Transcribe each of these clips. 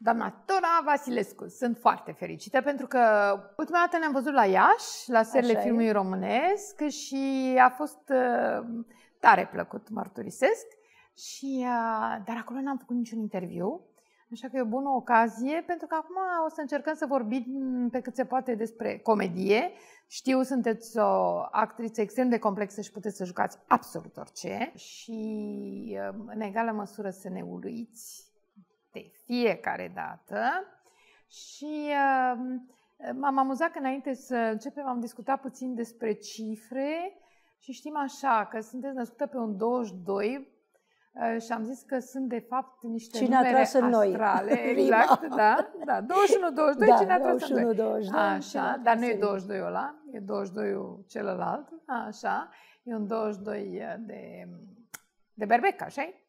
Doamna Tora Vasilescu, sunt foarte fericită pentru că ultima dată ne-am văzut la Iași, la serile Așa filmului e. românesc și a fost uh, tare plăcut, mărturisesc. Și, uh, dar acolo n-am făcut niciun interviu, așa că e o bună ocazie pentru că acum o să încercăm să vorbim pe cât se poate despre comedie. Știu, sunteți o actriță extrem de complexă și puteți să jucați absolut orice și uh, în egală măsură să ne uluiți de fiecare dată și uh, m-am amuzat că înainte să începem am discutat puțin despre cifre și știm așa că sunteți născută pe un 22 uh, și am zis că sunt de fapt niște cine numere a tras în astrale. Noi? Exact, da, da. 21, 22, da, cine a tras 21, în noi? 22, Așa, dar nu e 22 ăla, e 22 celălalt, așa. E un 22 de, de berbec, așa -i?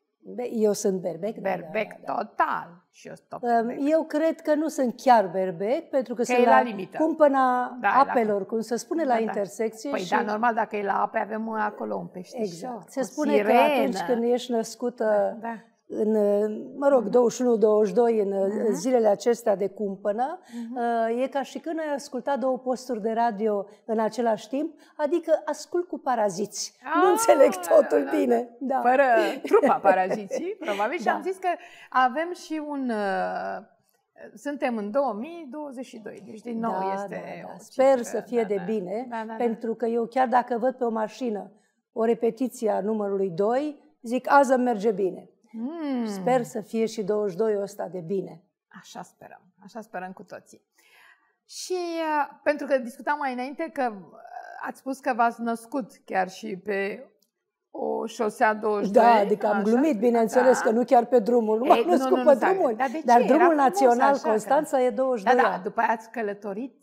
Eu sunt berbec. Berbec da, da, da. total. Și eu stop berbec. Eu cred că nu sunt chiar berbec, pentru că, că sunt la, la limită. cumpăna da, apelor, la... cum se spune da, la intersecție. Păi și... da, normal, dacă e la ape, avem acolo un peștișor. Se spune sirenă. că atunci când ești născută da, da în, mă rog, 21-22, în uh-huh. zilele acestea de cumpănă, uh-huh. e ca și când ai ascultat două posturi de radio în același timp, adică ascult cu paraziți. Ah, nu înțeleg totul da, da, bine. Da. Fără trupa paraziții, probabil. Da. Și am zis că avem și un... Uh, suntem în 2022, deci din nou da, este da, da. Sper să fie da, de da. bine, da, da, da. pentru că eu chiar dacă văd pe o mașină o repetiție a numărului 2, zic azi merge bine. Mm. Sper să fie și 22 ăsta de bine. Așa sperăm, așa sperăm cu toții. Și uh, pentru că discutam mai înainte că uh, ați spus că v-ați născut chiar și pe o șosea 22. Da, adică am așa? glumit, bineînțeles, da. că nu chiar pe drumul, nu m-am născut nu, nu, pe drumul. Dar, dar drumul național Constanța că... e 22 Da, da, după aia ați călătorit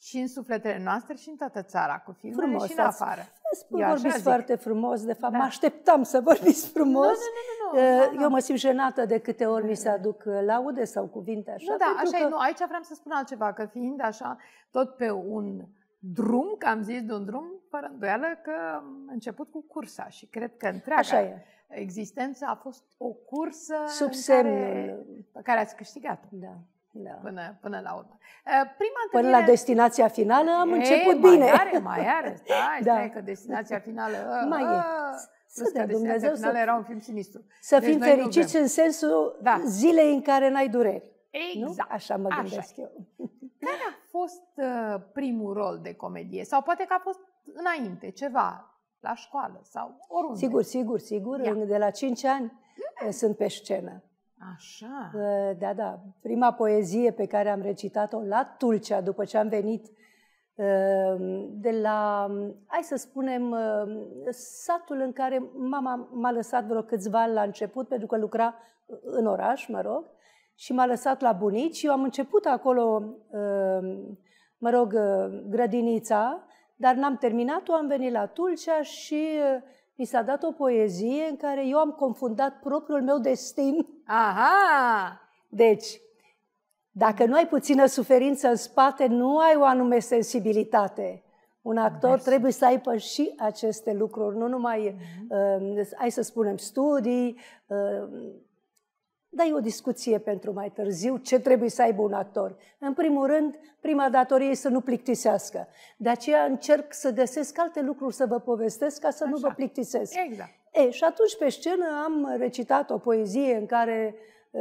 și în sufletele noastre și în toată țara, cu filmele frumos, și în afară. Spun, vorbiți zic. foarte frumos, de fapt, da. mă așteptam să vorbiți frumos. Nu, nu, nu, nu, nu, Eu mă simt jenată de câte ori mi se aduc laude sau cuvinte așa. Nu, da, așa că... e, nu, aici vreau să spun altceva, că fiind așa, tot pe un drum, că am zis de un drum, fără îndoială că am început cu cursa și cred că întreaga așa e. existență a fost o cursă Sub semnul. Care, pe care ați câștigat Da. Da. Până, până la urmă. Prima întâlnire... Până la destinația finală am Ei, început mai bine. Are, mai are, stai, da. stai că destinația finală... mai e. Să dea Dumnezeu finală să... era un film sinistru. Să deci fim fericiți în sensul da. zilei în care n-ai dureri. Exact. Nu? Așa mă gândesc Așa. eu. Care a fost uh, primul rol de comedie? Sau poate că a fost înainte, ceva, la școală sau oriunde? Sigur, sigur, sigur. Ia. De la 5 ani mm. sunt pe scenă. Așa. Da, da. Prima poezie pe care am recitat-o la Tulcea, după ce am venit uh, de la, hai să spunem, uh, satul în care mama m-a lăsat vreo câțiva ani la început, pentru că lucra în oraș, mă rog, și m-a lăsat la bunici. Eu am început acolo, uh, mă rog, grădinița, dar n-am terminat-o, am venit la Tulcea și mi s-a dat o poezie în care eu am confundat propriul meu destin. Aha! Deci, dacă nu ai puțină suferință în spate, nu ai o anume sensibilitate. Un actor Mersi. trebuie să aibă și aceste lucruri, nu numai, mm-hmm. uh, hai să spunem, studii, uh, dar e o discuție pentru mai târziu, ce trebuie să aibă un actor. În primul rând, prima datorie e să nu plictisească. De aceea încerc să găsesc alte lucruri să vă povestesc ca să Așa. nu vă plictisesc. Exact. E, și atunci pe scenă am recitat o poezie în care,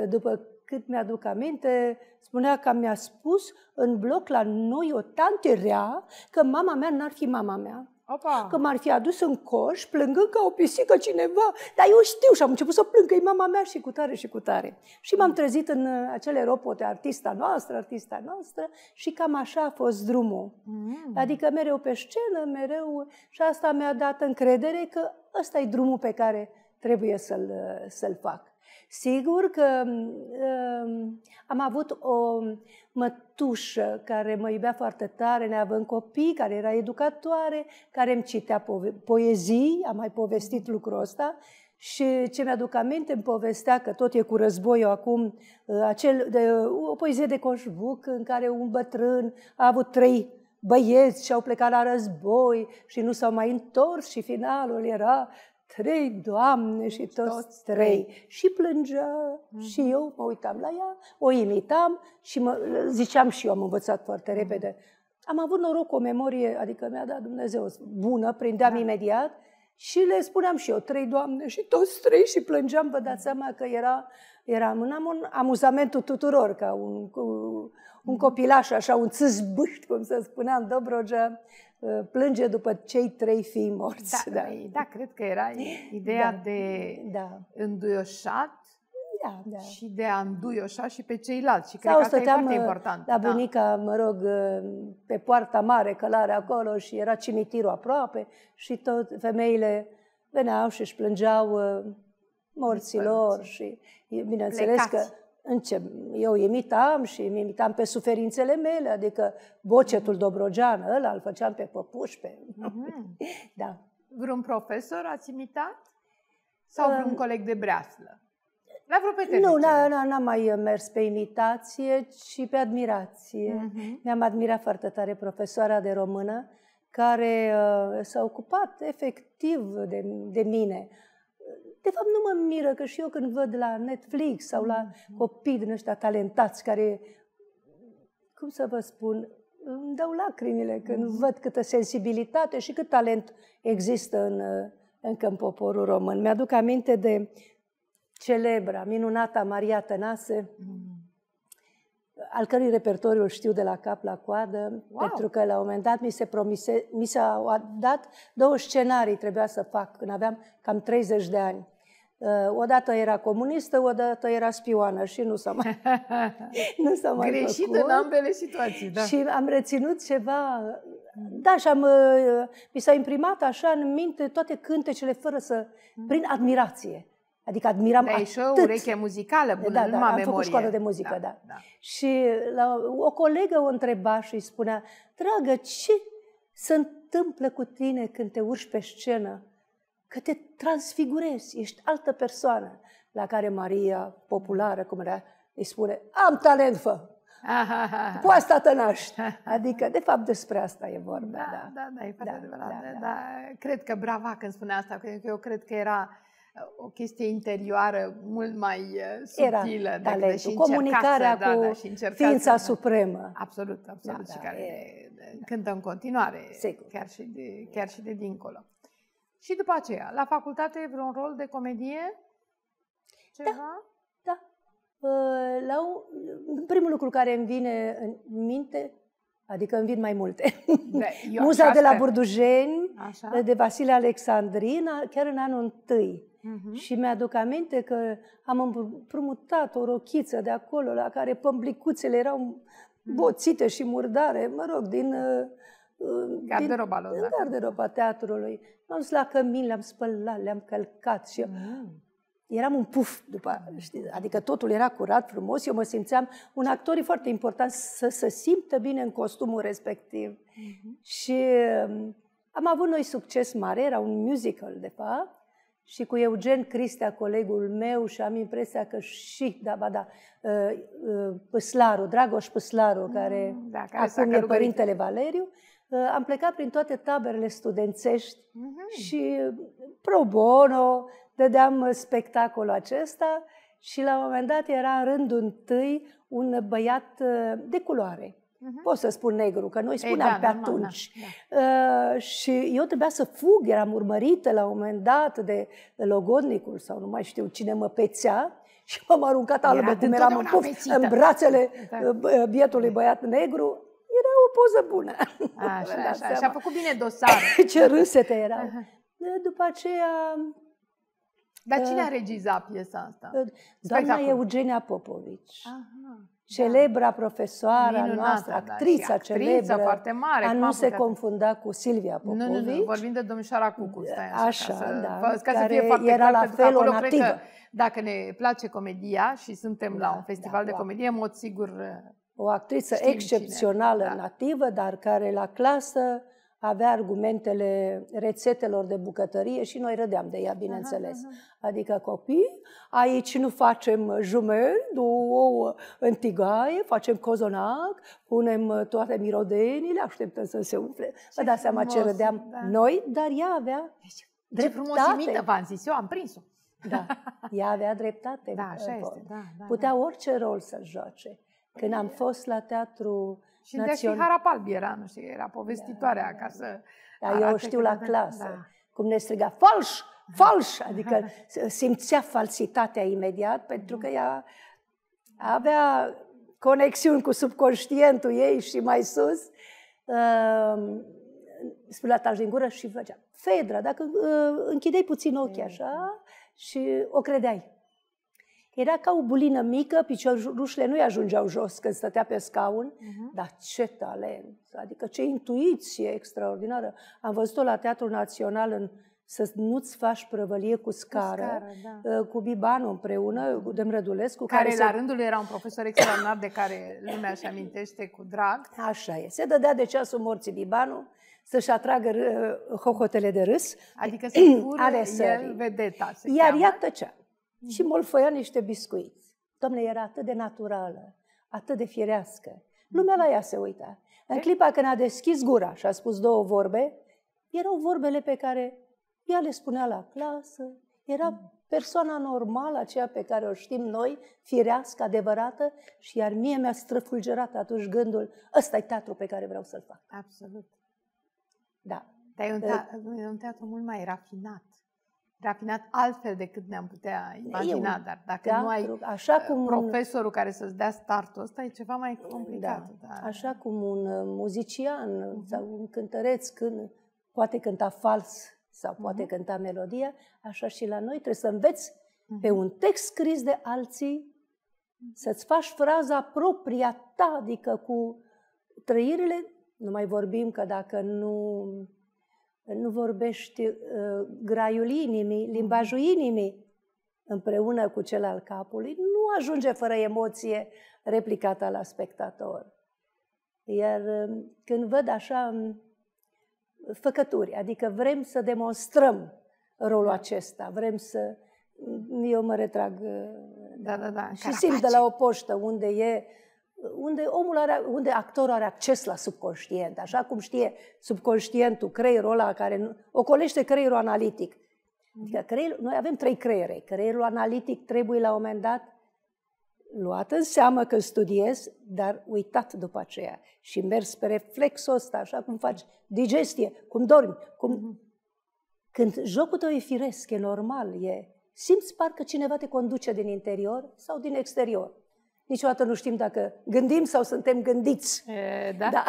după cât mi-aduc aminte, spunea că mi-a spus în bloc la noi o tante rea că mama mea n-ar fi mama mea. Opa. Că m-ar fi adus în coș, plângând ca o pisică cineva. Dar eu știu și am început să plâng că e mama mea și cu tare și cu tare. Și m-am trezit în uh, acele ropote, artista noastră, artista noastră și cam așa a fost drumul. Mm. Adică mereu pe scenă, mereu... Și asta mi-a dat încredere că ăsta e drumul pe care trebuie să-l, uh, să-l fac. Sigur că uh, am avut o mătușă care mă iubea foarte tare, neavând copii, care era educatoare, care îmi citea po- poezii, am mai povestit lucrul ăsta, și ce mi-aduc aminte, îmi povestea că tot e cu războiul acum, uh, acel, de, o poezie de Coșbuc în care un bătrân a avut trei băieți și au plecat la război și nu s-au mai întors și finalul era trei doamne și toți, toți trei. trei. Și plângea mm. și eu mă uitam la ea, o imitam și mă, ziceam și eu, am învățat foarte mm. repede. Am avut noroc, o memorie, adică mi-a dat Dumnezeu bună, prindeam da. imediat și le spuneam și eu, trei doamne și toți trei și plângeam, vă dați seama că era, era în amuzamentul tuturor, ca un, un copilaș, așa, un țâzbâști, cum să spuneam, Dobrogea, uh, plânge după cei trei fii morți. Da, da. da cred că era ideea da, de da. înduioșat da, da. și de a înduioșa și pe ceilalți. Și cred Sau că asta e foarte uh, important. La da. bunica, mă rog, uh, pe poarta mare, călare acolo și era cimitirul aproape și tot femeile veneau și își plângeau morților și bineînțeles Plecați. că încep, eu imitam și îmi imitam pe suferințele mele, adică bocetul mm-hmm. dobrogean, ăla îl făceam pe păpuși, pe... Mm-hmm. da. Vreun profesor ați imitat? Sau vreun um, coleg de breaslă? La vreo petrece? Nu, n-am mai mers pe imitație, ci pe admirație. Mm-hmm. Mi-am admirat foarte tare profesoara de română, care uh, s-a ocupat efectiv de, de mine. De fapt, nu mă miră că și eu când văd la Netflix sau la mm-hmm. copii din ăștia talentați care, cum să vă spun, îmi dau lacrimile când mm-hmm. văd câtă sensibilitate și cât talent există în, încă în poporul român. Mi-aduc aminte de celebra, minunata Maria Tănase, mm-hmm al cărui repertoriu știu de la cap la coadă, wow. pentru că la un moment dat mi se promise, mi s-a dat două scenarii trebuia să fac când aveam cam 30 de ani. Uh, odată era comunistă, odată era spioană și nu s-a mai, nu s-a mai Greșit făcut. în ambele situații, da. Și am reținut ceva, da, și am, uh, mi s-a imprimat așa în minte toate cântecele fără să, prin admirație. Adică admiram Dar atât. și o ureche muzicală bună, da, da, am memorie. făcut școală de muzică, da. da. da. Și la, o colegă o întreba și îi spunea, dragă, ce se întâmplă cu tine când te urci pe scenă? Că te transfigurezi, ești altă persoană. La care Maria, populară, cum era, îi spune, am talent, fă! Cu asta te naști. Adică, de fapt, despre asta e vorba. Da, da, da, da e foarte da, adevărat. Da, da. Da, cred că brava când spune asta, că eu cred că era o chestie interioară mult mai uh, subtilă. Era talentul, și comunicarea să, da, cu da, și ființa să, supremă. Absolut, absolut. Da, și da, care e, cântă în continuare, sigur. chiar și, de, chiar și de dincolo. Și după aceea, la facultate vreun rol de comedie? Ceva? Da, da. Uh, la un, primul lucru care îmi vine în minte, adică îmi vin mai multe. De, Muza de la Burdujeni, așa? de Vasile Alexandrina, chiar în anul întâi. Uh-huh. Și mi-aduc aminte că am împrumutat o rochiță de acolo, la care pămblicuțele erau boțite și murdare, mă rog, din... Uh, garderoba lor. Din da. garderoba teatrului. M-am dus la cămin, le-am spălat, le-am călcat și eu, uh-huh. eram un puf după, știi, adică totul era curat, frumos, eu mă simțeam, un actor e foarte important să se simtă bine în costumul respectiv. Uh-huh. Și um, am avut noi succes mare, era un musical de fapt, și cu Eugen Cristea, colegul meu, și am impresia că și, da, ba da, uh, uh, Păslaru, Dragoș Păslaru, mm, care, da, care acum e părintele Valeriu, uh, am plecat prin toate taberele studențești mm-hmm. și pro bono dădeam spectacolul acesta și la un moment dat era în rândul întâi un băiat de culoare Uh-huh. Pot să spun negru, că noi spuneam Ei, da, pe normal, atunci. Da, da. Uh, și eu trebuia să fug, eram urmărită la un moment dat de logodnicul sau nu mai știu cine mă pețea și m-am aruncat albă cum eram în, puf, în brațele da. Uh, bietului băiat negru. Era o poză bună. Așa, așa. Și a făcut bine dosar. Ce râsete erau. Uh-huh. După aceea... Dar cine uh, a regizat piesa asta? Doamna Eugenia Popovici. Aha celebra profesoară noastră, actrița, da, celebră, foarte mare, a nu se confunda cu Silvia Popovici. Nu, nu, nu, vorbim de domnișoara Cucu, stai așa, așa ca să, da, ca să fie foarte era clar, la fel o nativă. Că dacă ne place comedia și suntem da, la un festival da, de comedie, în mod sigur O actriță excepțională, cine. nativă, dar care la clasă avea argumentele rețetelor de bucătărie și noi râdeam de ea, bineînțeles. Aha, aha. Adică copii, aici nu facem jumări, două în tigaie, facem cozonac, punem toate mirodenile, așteptăm să se umfle. Vă dați seama ce râdeam da. noi, dar ea avea Ce frumos imită, v-am zis, eu am prins-o. Da, ea avea dreptate. Da, așa este. Da, da, Putea da. orice rol să joace. Când am fost la teatru și națion... și Harapalbi era, nu știu, era povestitoarea da, ca să Da, eu știu la clasă, da. cum ne striga, falș, falș, adică simțea falsitatea imediat, pentru că ea avea conexiuni cu subconștientul ei și mai sus. Uh, spunea taci din gură și făcea Fedra, dacă uh, închideai puțin ochii așa și o credeai. Era ca o bulină mică, piciorușele nu-i ajungeau jos când stătea pe scaun, uh-huh. dar ce talent! Adică ce intuiție extraordinară! Am văzut-o la Teatrul Național în să nu-ți faci prăvălie cu scară, cu, scară, da. Uh, cu Bibanu împreună, cu Demrădulescu. Care, care la se... rândul era un profesor extraordinar de care lumea își amintește cu drag. Așa e. Se dădea de ceasul morții Bibanu să-și atragă uh, hohotele de râs. Adică să fură el vedeta. Se Iar cheamă. ea tăcea. Mm. Și molfăia niște biscuiți. Doamne, era atât de naturală, atât de firească. Lumea la ea se uita. În clipa când a deschis gura și a spus două vorbe, erau vorbele pe care ea le spunea la clasă, era persoana normală, aceea pe care o știm noi, firească, adevărată, și iar mie mi-a străfulgerat atunci gândul, ăsta e teatru pe care vreau să-l fac. Absolut. Da. Dar e un, teatru, e un teatru mult mai rafinat. Rafinat altfel decât ne-am putea imagina, un dar dacă teatru, nu ai așa uh, cum profesorul care să-ți dea startul ăsta, e ceva mai complicat. Da. Da. Așa cum un uh, muzician uh-huh. sau un cântăreț când poate cânta fals sau poate uh-huh. cânta melodia, așa și la noi trebuie să înveți uh-huh. pe un text scris de alții, să-ți faci fraza propria ta, adică cu trăirile, nu mai vorbim că dacă nu, nu vorbești uh, graiul inimii, limbajul inimii, împreună cu cel al capului, nu ajunge fără emoție replicată la spectator. Iar uh, când văd așa făcături, adică vrem să demonstrăm rolul da. acesta, vrem să... Eu mă retrag da, da, da. și simt de la o poștă unde e unde omul are, unde actorul are acces la subconștient, așa cum știe subconștientul, creierul ăla care ocolește creierul analitic. Adică creierul, noi avem trei creiere. Creierul analitic trebuie la un moment dat luat în seamă când studiez, dar uitat după aceea și mers pe reflexul ăsta, așa cum faci digestie, cum dormi, cum... Mm-hmm. Când jocul tău e firesc, e normal, e... Simți parcă cineva te conduce din interior sau din exterior. Niciodată nu știm dacă gândim sau suntem gândiți. E, da? Da.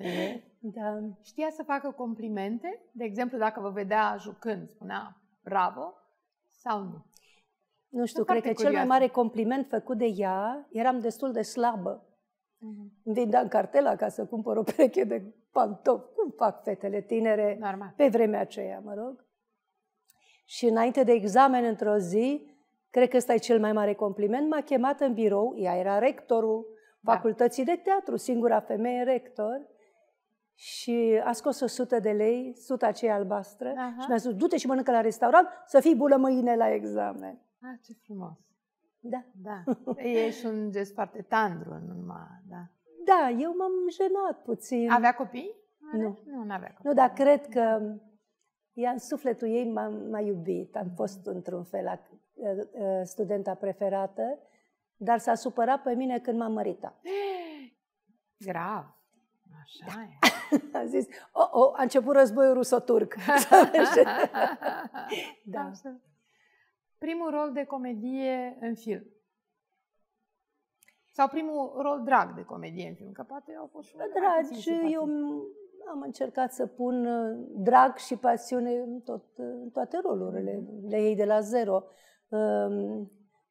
E. da. Știa să facă complimente? De exemplu, dacă vă vedea jucând, spunea bravo sau nu? Nu știu, cred că curioasă. cel mai mare compliment făcut de ea, eram destul de slabă. Uh-huh. Îmi vindeam cartela ca să cumpăr o pereche de pantofi. Cum fac fetele tinere Normal. pe vremea aceea, mă rog? Și înainte de examen, într-o zi, cred că ăsta e cel mai mare compliment, m-a chemat în birou, ea era rectorul da. facultății de teatru, singura femeie rector, și a scos 100 de lei, suta aceea albastră, uh-huh. și mi-a spus, du-te și mănâncă la restaurant, să fii bună mâine la examen. Ah, ce frumos! Da. Da. și un gest foarte tandru în urma, da. Da, eu m-am jenat puțin. Avea copii? Nu. Nu, avea copii. Nu, dar cred că ea în sufletul ei m-a, m-a iubit. Am fost într-un fel a, studenta preferată, dar s-a supărat pe mine când m-am măritat. Grav. Așa da. e. a zis, oh, oh, a început războiul ruso-turc. da. Așa primul rol de comedie în film? Sau primul rol drag de comedie în film? Că poate au fost și Drag și eu am încercat să pun uh, drag și pasiune în, tot, în toate rolurile. Mm-hmm. Le iei de la zero. Um,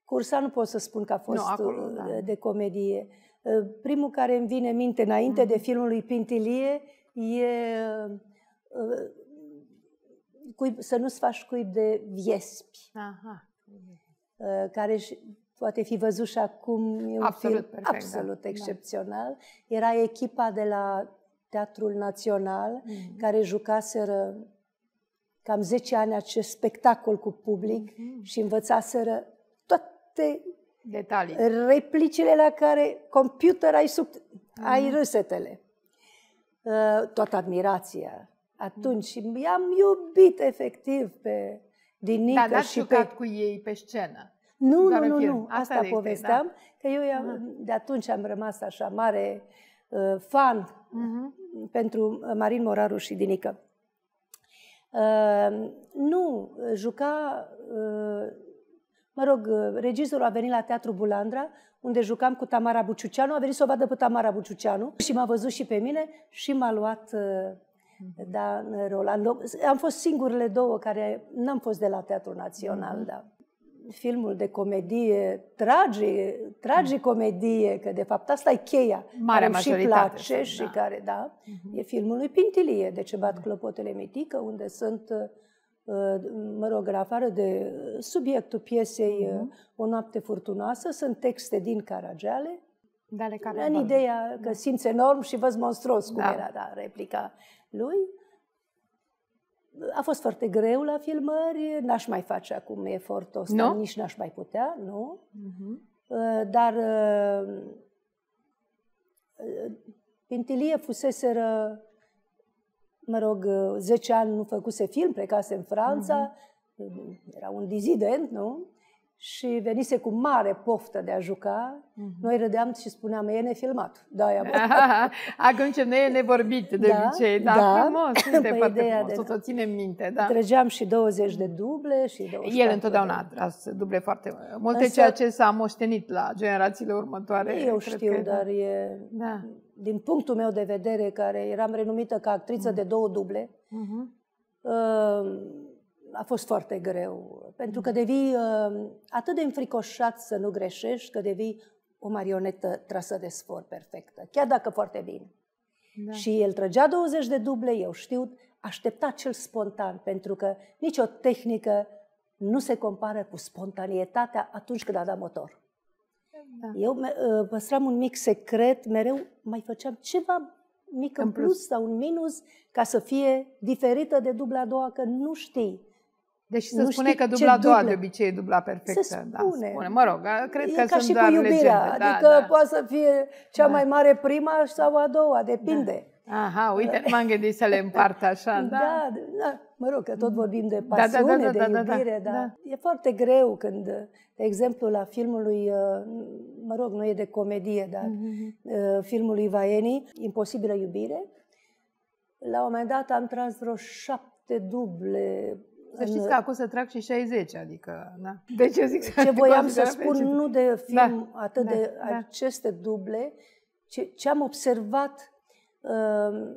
cursa nu pot să spun că a fost nu, acolo, uh, da. de comedie. Uh, primul care îmi vine în minte înainte mm-hmm. de filmul lui Pintilie e cuib, să nu-ți faci cuib de viespi. Aha. Uh, care poate fi văzut și acum. E un absolut, film perfect, absolut da. excepțional. Da. Era echipa de la Teatrul Național mm-hmm. care jucaseră cam 10 ani acest spectacol cu public mm-hmm. și învățaseră toate detalii. replicile la care computer ai, sub, mm-hmm. ai râsetele. Uh, toată admirația atunci. Și i-am iubit efectiv pe Dinica Dar n-ați și jucat pe... cu ei pe scenă. Nu, doar nu, în nu, film. nu. Asta Asta, este, povesteam. Că eu i-am, Aha. de atunci am rămas așa mare uh, fan Mhm. pentru uh, Marin Moraru și Dinică. Uh, nu, juca, uh, mă rog, uh, regizorul a venit la Teatru Bulandra, unde jucam cu Tamara Buciuceanu, a venit să o vadă pe Tamara Buciuceanu și m-a văzut și pe mine și m-a luat uh, da, în rol. Am, lo- am fost singurele două care n-am fost de la Teatrul Național, Mhm. da. Filmul de comedie, tragi, tragicomedie, că de fapt asta e cheia, Marea care îmi și majoritate place sunt, și da. care, da, Mhm. e filmul lui Pintilie, de ce bat clopotele mitică, unde sunt, uh, mă rog, în afară de uh, subiectul piesei uh, O noapte furtunoasă, sunt texte din Caragiale, De ale care în vorbim. ideea că simți enorm și văz monstruos cum Da. era da, replica lui. A fost foarte greu la filmări, n-aș mai face acum efortul ăsta, Nu? nici n-aș mai putea, nu. Mhm. Uh, Dar uh, uh, Pintilie fuseseră, mă rog, uh, 10 ani nu făcuse film, plecase în Franța, Mhm. era un dizident, nu? Și venise cu mare poftă de a juca. Noi râdeam și spuneam, e nefilmat. Da, e Acum ce ne e nevorbit de Da, obicei, da, da. frumos, este Păi foarte ideea frumos, de- o să o ținem minte, da. Trăgeam și 20 de duble și 24 El întotdeauna a de... tras duble foarte multe, Însă- ceea ce s-a moștenit la generațiile următoare. Eu cred știu, că, da. dar e, Da. din punctul meu de vedere, care eram renumită ca actriță de două duble, Mhm. uh, a fost foarte greu. Pentru că devii uh, atât de înfricoșat să nu greșești, că devii o marionetă trasă de sfor perfectă, chiar dacă foarte bine. Da. Și el trăgea 20 de duble, eu știu, aștepta cel spontan, pentru că nicio tehnică nu se compară cu spontanitatea atunci când a dat motor. Da. Eu me- uh, păstram un mic secret, mereu mai făceam ceva mic în În plus, plus. sau un minus, ca să fie diferită de dubla a doua, că nu știi. Deci se Nu spune știi că ce dubla a doua dublă. de obicei e dubla perfectă. Se Da, spune. spune. Mă rog, cred e că ca sunt și cu doar iubirea, legende. adică da, da. poate să fie cea Da. mai mare prima sau a doua, depinde. Aha, uite, nu m-am gândit să le împart așa, da? Da, da, mă rog, că tot vorbim de Da, da, da, pasiune, da, de da, da, da, iubire, da. dar e foarte greu când, de exemplu, la filmul lui, uh, mă rog, nu e de comedie, dar Mhm. uh, filmul lui Vaieni, Imposibilă iubire, la un moment dat am tras vreo șapte duble. Să știți în- că acum se trag și 60, adică, da. Deci eu zic ce voiam să considerăm spun, fericit. nu de film Da, atât da, de da. aceste duble, ce, ce am observat uh,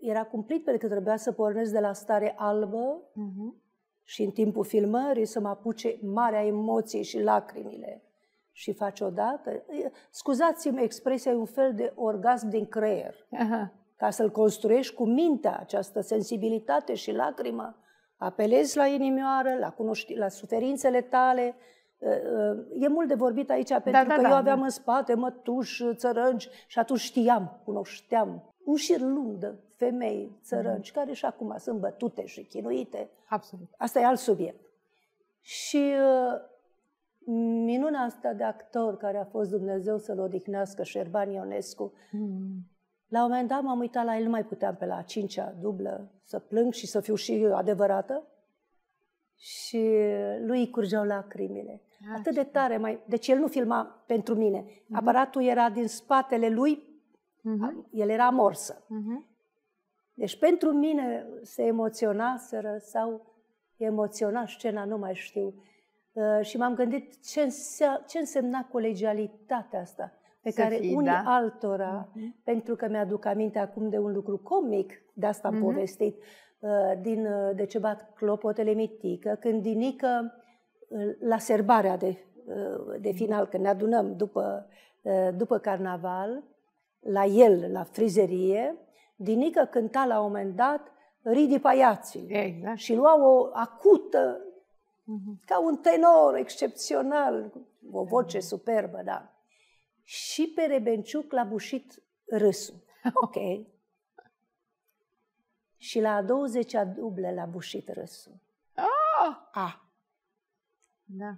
era cumplit pentru că trebuia să pornesc de la stare albă Mhm. și în timpul filmării să mă apuce marea emoție și lacrimile. Și faci odată. E, Scuzați-mi expresia, e un fel de orgasm din creier. Aha. Ca să-l construiești cu mintea, această sensibilitate și lacrimă, apelezi la inimioară, la, cunoști- la suferințele tale. Uh, uh, E mult de vorbit aici, pentru da, că da, eu aveam da. în spate mătuși, țărănci și atunci știam, cunoșteam un șir lung de femei țărănci, Mhm. care și acum sunt bătute și chinuite. Absolut. Asta e alt subiect. Și uh, minunea asta de actor care a fost Dumnezeu să-l odihnească, Șerban Ionescu, Mm. La un moment dat m-am uitat la el, nu mai puteam pe la a cincea dublă să plâng și să fiu și adevărată. Și lui îi curgeau lacrimile. Ah, Atât de tare. Mai... Deci el nu filma pentru mine. Aparatul era din spatele lui, Mhm. el era amorsă. Mhm. Deci pentru mine se emoționaseră sau emoționa scena, nu mai știu. Uh, și m-am gândit ce, înse- ce însemna colegialitatea asta pe Să care fii, unii da. altora, Mhm. pentru că mi-aduc aminte acum de un lucru comic, de asta am Mhm. povestit, uh, din uh, De ce bat clopotele mitică, când Dinică, uh, la serbarea de, uh, de final, când ne adunăm după, uh, după carnaval, la el, la frizerie, Dinică cânta la un moment dat Ridi Paiații Exact. și lua o acută, Mhm. ca un tenor excepțional, o voce superbă, da. Și pe Rebenciuc l-a bușit râsul. Ok. Și la a 20-a dublă l-a bușit râsul. Ah! Ah, Da.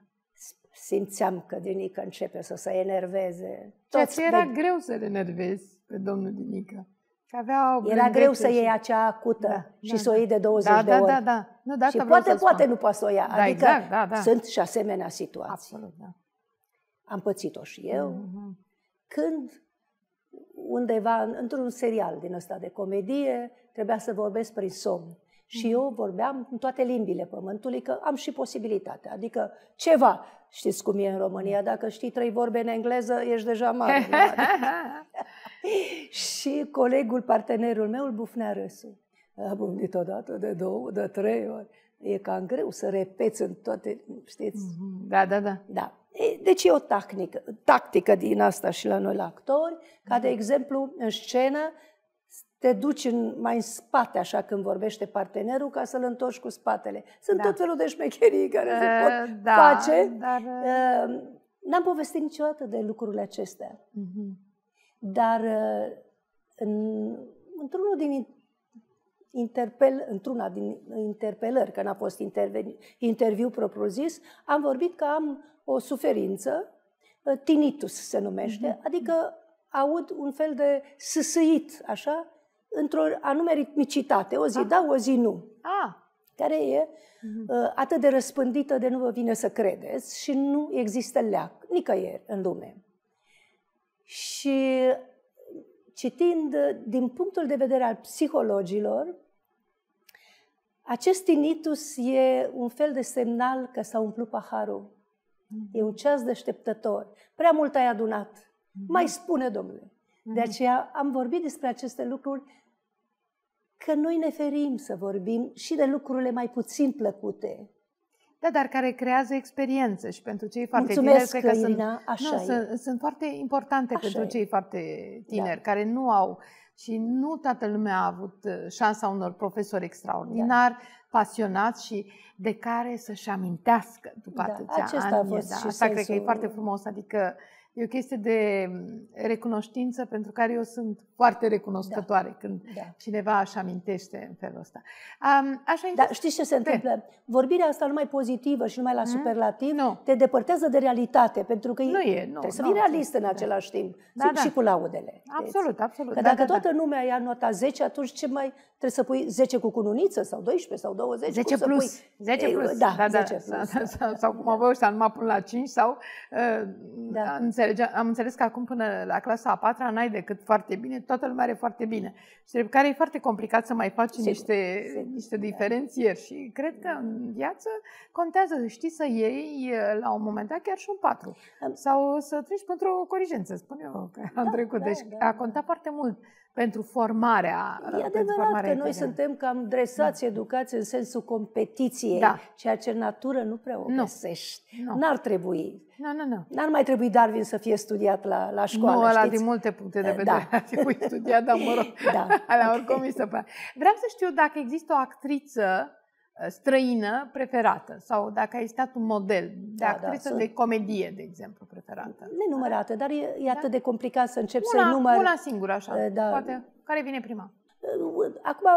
simțeam că Dinică începe să se enerveze. Ceea Toți ce era pe- greu să le enervezi pe domnul Dinică. Avea Era greu să iei acea acută da, și da, să o iei de 20 da, de da, ori. Da, da, nu, da, și poate, poate spun. nu poate să o ia. Da, adică exact, da, da. sunt și asemenea situații. Absolut, da. Am pățit-o și eu. Mm-hmm. Când undeva, într-un serial din ăsta de comedie, trebuia să vorbesc prin somn. Și eu vorbeam în toate limbile pământului, că am și posibilitatea. Adică ceva, știți cum e în România, dacă știi trei vorbe în engleză, ești deja mare. și colegul, partenerul meu, îl bufnea râsul. Am bufnit odată, de două, de trei ori. E cam greu să repeți în toate, știți? Mhm. Da, da, da. Da. Deci e o tactică, tactică din asta și la noi la actori, ca de mhm. exemplu în scenă te duci în, mai în spate, așa, când vorbește partenerul, ca să-l întorci cu spatele. Sunt da. tot felul de șmecherii care uh, se pot da, face. Dar... Uh, n-am povestit niciodată de lucrurile acestea. Uh-huh. Dar uh, în, într-unul din interpel, într-una din interpelări, că n-a fost interviu propriu-zis, am vorbit că am o suferință, uh, tinnitus se numește, uh-huh. adică aud un fel de sâsâit, așa, într-o anume ritmicitate. O zi ah. da, o zi nu. Ah. Care e uh, atât de răspândită de nu vă vine să credeți și nu există leac nicăieri în lume. Și citind din punctul de vedere al psihologilor, acest tinnitus e un fel de semnal că s-a umplut paharul. Mm-hmm. E un ceas deșteptător. Prea mult ai adunat. Mm-hmm. Mai spune, domnule. Mm-hmm. De aceea am vorbit despre aceste lucruri că noi ne ferim să vorbim și de lucrurile mai puțin plăcute. Da, dar care creează experiență și pentru cei foarte Mulțumesc, tineri. Cred că Irina, sunt, așa nu, e. Sunt, sunt foarte importante așa pentru e. cei foarte tineri, da. care nu au și nu toată lumea a avut uh, șansa unor profesori extraordinari, da. Pasionați și de care să-și amintească după da, atâția acesta ani. A fost da, și asta cred că e foarte frumos, adică E o chestie de mm, recunoștință pentru care eu sunt foarte recunoscătoare da. când da. cineva își amintește în felul ăsta. Um, așa Dar știți ce se întâmplă? Vorbirea asta numai pozitivă și numai la mm? superlativ nu. te depărtează de realitate, pentru că nu e, nu, trebuie să nu, fii realist în da. același timp da, da. și cu laudele. Absolut, absolut. Că da, dacă da, toată da. lumea ia nota 10, atunci ce mai trebuie să pui 10 cu cununiță sau 12 sau 20? 10 plus. Pui? 10 plus. Da, da, da. 10 plus. Sau, sau, sau cum aveau ăștia, numai până la 5 sau uh, da. Am înțeles că acum până la clasa a patra n-ai decât foarte bine, toată lumea are foarte bine. Și care e foarte complicat să mai faci sigur, niște, sigur, niște diferențieri. Și cred că în viață contează, știi, să iei la un moment dat chiar și un patru. Sau să treci pentru o corigență, spun eu, că am da, trecut. Da, deci da, a contat foarte mult pentru formarea. E adevărat formarea că noi suntem cam dresați, da. educați în sensul competiției, da. ceea ce în natură nu prea o găsești. Nu. N-ar trebui. Nu, nu, nu. N-ar mai trebui Darwin să fie studiat la, la școală, Nu, ăla știți? din multe puncte de Da. vedere ar trebui studiat, dar mă rog, Da, alea ok. oricum mi se pare. Vreau să știu dacă există o actriță uh, străină preferată sau dacă a existat un model de Da, da, actriță sunt. de comedie, de exemplu, preferată. Nenumărată, dar e, e atât de complicat să încep Una, să număr. una singură, așa. Eh, da. Poate. Care vine prima? Acum,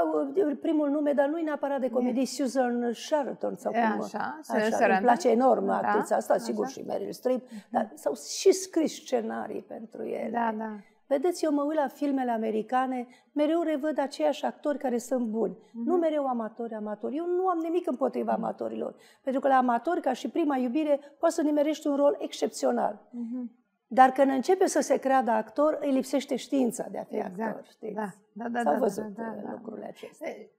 primul nume, dar nu e neapărat de comedie, Susan Sheraton sau E cum. așa, așa Sarandon. îmi place enorm Da, actrița asta, sigur așa. Mhm. și Meryl Streep, dar s-au și scris scenarii pentru ele. Da, da. Vedeți, eu mă uit la filmele americane, mereu revăd aceiași actori care sunt buni. Nu mereu amatori, amatori. Eu nu am nimic împotriva amatorilor. Pentru că la amatori, ca și prima iubire, poți să nimerești un rol excepțional. Dar când începe să se creadă actor, îi lipsește știința de a fi Exact. actor. Știți? Da, da, da, S-au da, văzut da, da, uh, da. lucrurile acestea. E,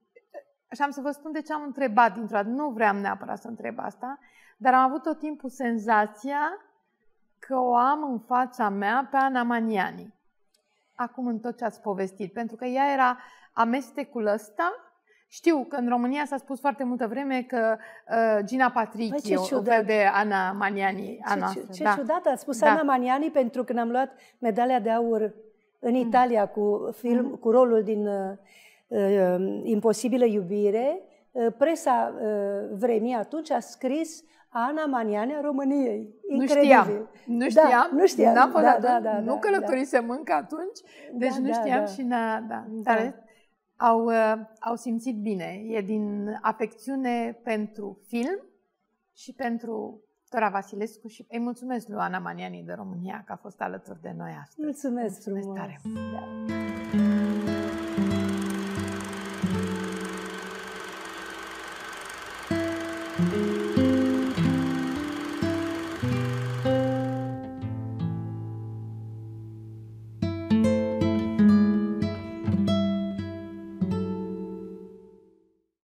Și am să vă spun de ce am întrebat dintr-o dată. Nu vreau neapărat să întreb asta, dar am avut tot timpul senzația că o am în fața mea pe Ana Maniani. Acum în tot ce ați povestit. Pentru că ea era amestecul ăsta. Știu că în România s-a spus foarte multă vreme că uh, Gina Patrick Păi, ce e o, o ciudat. fel de Ana Maniani a Ce, noastră. ce, ce da. ciudat, ați spus Da. Ana Maniani pentru că ne-am luat medalia de aur în Italia cu, film, Mm. cu rolul din uh, uh, Imposibilă iubire. Uh, presa uh, vremii atunci a scris Ana Maniani a României. Nu Incredibil. știam. Nu știam. Da, nu știam. N-am fost da, atunci, da, da, nu da, călătorisem încă atunci, deci Da, nu da, știam da. și n-a, da. Da. Dar au, uh, au simțit bine. E din afecțiune pentru film și pentru Tora Vasilescu și îi mulțumesc lui Ana Maniani de România că a fost alături de noi astăzi. Mulțumesc Mulțumesc frumos. tare. Da.